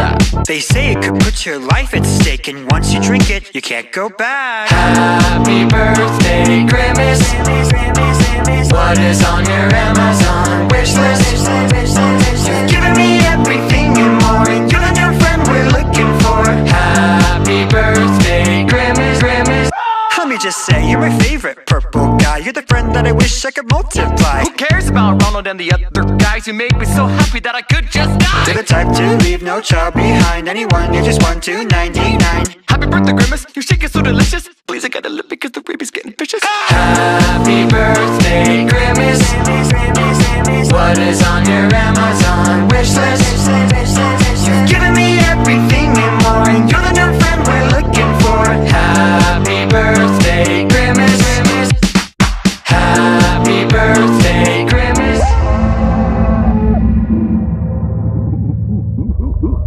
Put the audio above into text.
Yeah. They say it could put your life at stake, and once you drink it, you can't go back. Happy birthday, Grimace. What is on just say, you're my favorite purple guy. You're the friend that I wish I could multiply. Who cares about Ronald and the other guys? You make me so happy that I could just die To the type to leave no child behind. Anyone, you're just one to 99. Happy birthday, Grimace. Your shake is so delicious. Please, I gotta live because the baby's getting vicious. Happy birthday, Grimace. What is on your Amazon wish list?